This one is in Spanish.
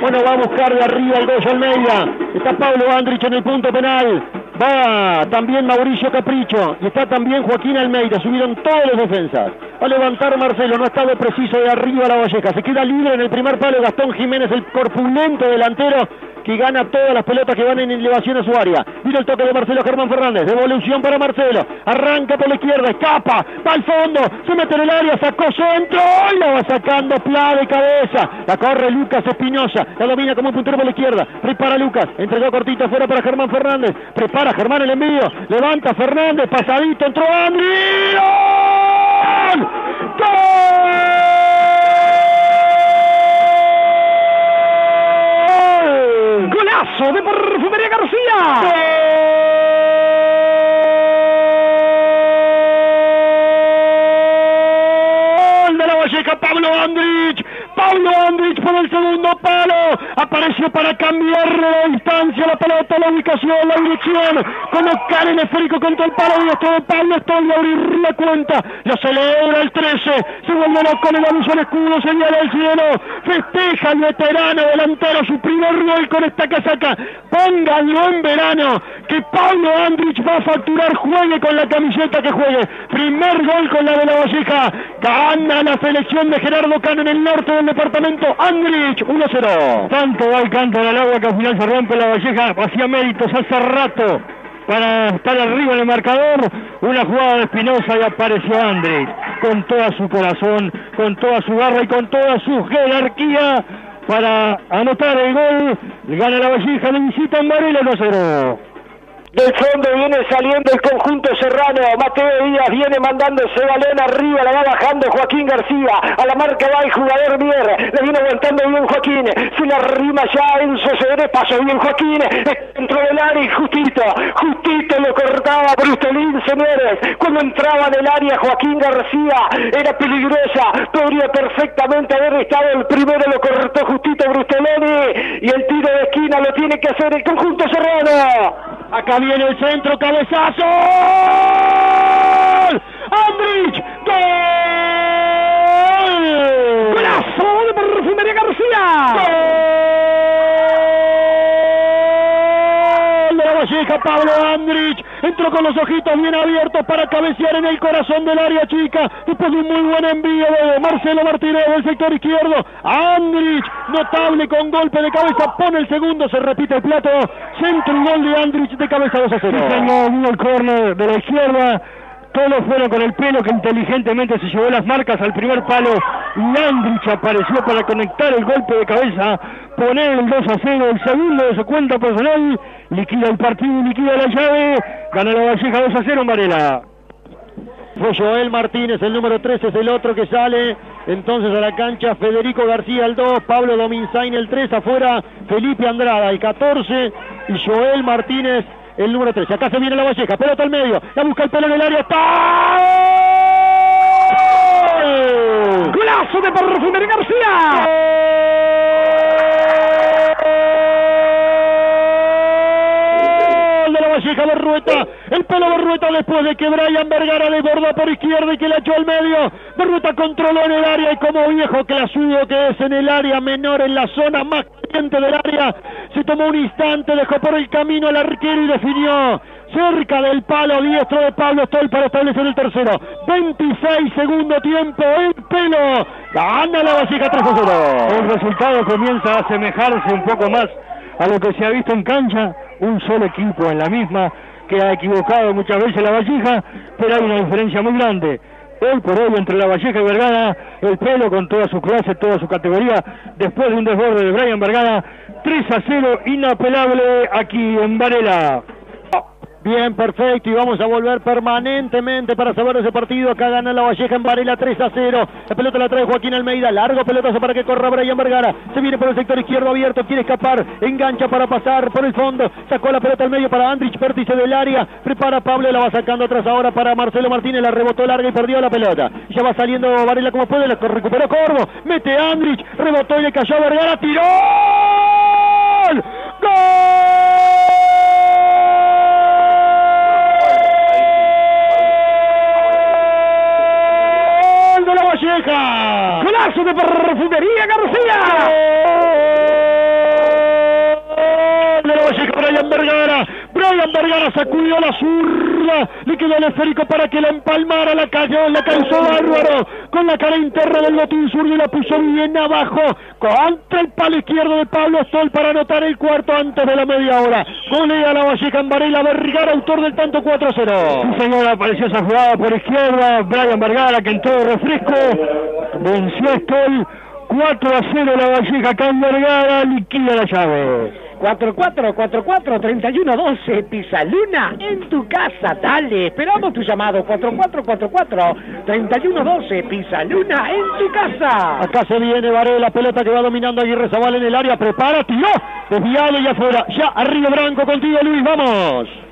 Bueno, va a buscar de arriba el Goyo Almeida. Está Pablo Andrich en el punto penal. Va también Mauricio Capricho. Y está también Joaquín Almeida. Subieron todos los defensas. Va a levantar Marcelo. No ha estado preciso de arriba la Valleja. Se queda libre en el primer palo Gastón Jiménez, el corpulento delantero que gana todas las pelotas que van en elevación a su área. Mira el toque de Marcelo Germán Fernández. Devolución para Marcelo. Arranca por la izquierda. Escapa. Va al fondo. Se mete en el área. Sacó centro. Y la va sacando Pla de cabeza. La corre Lucas Espinosa. La domina como un puntero por la izquierda. Prepara Lucas. Entregó cortito afuera para Germán Fernández. Prepara Germán el envío. Levanta Fernández. Pasadito. Entró Andri. ¡Gol! La Pablo Andrich. Pablo Andrich por el segundo palo. Apareció para cambiar la distancia, la pelota, la ubicación, la dirección. Colocar el esférico contra el palo. Y esto de Pablo Estoy a abrir la cuenta. Lo celebra el 13. Se vuelve loco, da luz al escudo, señala el cielo. Festeja el veterano delantero su primer gol con esta casaca. Pónganlo en verano. Que Pablo Andrich va a facturar, juegue con la camiseta que juegue. Primer gol con la de la Valleja. Gana la selección de Gerardo Cano en el norte del departamento. Andrich 1-0. Tanto va el canto del agua que al final se rompe la Valleja. Hacía méritos hace rato para estar arriba en el marcador. Una jugada de Espinosa y apareció Andrés con toda su corazón, con toda su garra y con toda su jerarquía para anotar el gol. Gana la Valleja, le visita en Varela 1-0. Del fondo viene saliendo el conjunto serrano. Mateo Díaz viene mandando ese balón arriba. La va bajando Joaquín García. A la marca va el jugador Mier. Le viene aguantando bien Joaquín. Se le arrima ya Enzo Cedré. Pasó bien Joaquín. Dentro del área y justito. Justito señores. Cuando entraba en el área Joaquín García. Era peligrosa. Podría perfectamente haber estado el primero. Lo cortó justito Brustelini. Y el tiro de esquina lo tiene que hacer el conjunto serrano. Acá viene el centro, cabezazo. Pablo Andrich. Entró con los ojitos bien abiertos para cabecear en el corazón del área chica. Después de un muy buen envío de Marcelo Martínez del sector izquierdo. Andrich, notable con golpe de cabeza. Pone el segundo, se repite el plato. Centro y gol de Andrich de cabeza 2 a 0. Sí, el córner de la izquierda. Todos fueron con el pelo que inteligentemente se llevó las marcas al primer palo. Y Andrich apareció para conectar el golpe de cabeza, poner el 2 a 0, el segundo de su cuenta personal. Liquida el partido, liquida la llave. Gana la Valleja 2 a 0 en Varela. Fue Joel Martínez, el número 13 es el otro que sale. Entonces a la cancha Federico García el 2, Pablo Dominzain el 3, afuera Felipe Andrada el 14 y Joel Martínez el número 13. Acá se viene la Valleja, pelota al medio, la busca el pelo en el área, ¡está! Golazo de Perfumería García. Gol de la Valleja Berrueta, el pelo Berrueta después de que Brian Vergara desbordó por izquierda y que la echó al medio. Berrueta controló en el área y como viejo clasudo que es en el área menor, en la zona más caliente del área, se tomó un instante, dejó por el camino al arquero y definió cerca del palo diestro de Pablo Stoll para establecer el tercero. 26 segundo tiempo, el pelo gana la Valleja 3 a 0. El resultado comienza a asemejarse un poco más a lo que se ha visto en cancha, un solo equipo en la misma que ha equivocado muchas veces la Valleja, pero hay una diferencia muy grande. Hoy por hoy entre la Valleja y Vergara, el pelo con toda su clase, toda su categoría, después de un desborde de Brian Vergara, 3 a 0, inapelable aquí en Varela. Bien, perfecto, y vamos a volver permanentemente para saber ese partido. Acá gana la Valleja en Varela 3 a 0. La pelota la trae Joaquín Almeida, largo pelotazo para que corra Brian Vergara. Se viene por el sector izquierdo abierto, quiere escapar, engancha para pasar por el fondo. Sacó la pelota al medio para Andrich, vértice del área. Prepara Pablo, la va sacando atrás ahora para Marcelo Martínez. La rebotó larga y perdió la pelota. Ya va saliendo Varela como puede, la recuperó Corvo. Mete Andrich, rebotó y le cayó a Vergara, tiró. ¡Gol! golazo de Perfumería García. Le va Brian Vergara. Brian Vergara sacudió la zurda. Le quedó el esférico para que la empalmara. La cayó, la cansó bárbaro. Con la cara interna del botín zurdo y la puso bien abajo. Contra el palo izquierdo de Pablo Sol para anotar el cuarto antes de la media hora. Golea la Valleca en Varela. Vergara, autor del tanto 4-0. Señora, apareció esa jugada por izquierda. Brian Vergara que en todo refresco venció a Stoll, 4 a 0 la Valleja, acá en Vergara, liquida la llave. 44 44 31 12 Pisaluna en tu casa, dale, esperamos tu llamado 4444 31 12 Pisaluna en tu casa. Acá se viene Varela, pelota que va dominando Aguirre Zabal en el área, prepara, tiró, desviado y afuera, ya arriba Branco contigo Luis, vamos.